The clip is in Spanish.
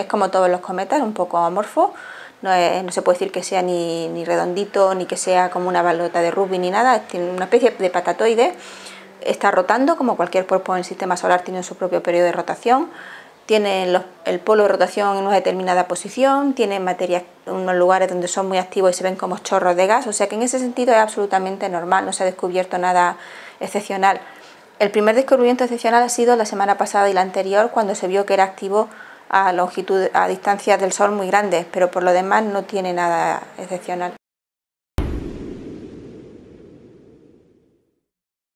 Es como todos los cometas, un poco amorfo, no, se puede decir que sea ni, redondito, ni que sea como una balota de rugby, ni nada, tiene una especie de patatoide, está rotando como cualquier cuerpo en el sistema solar tiene su propio periodo de rotación, tiene el polo de rotación en una determinada posición, tiene materias, unos lugares donde son muy activos y se ven como chorros de gas, o sea que en ese sentido es absolutamente normal, no se ha descubierto nada excepcional. El primer descubrimiento excepcional ha sido la semana pasada y la anterior cuando se vio que era activo a longitud, a distancias del Sol muy grandes, pero por lo demás no tiene nada excepcional.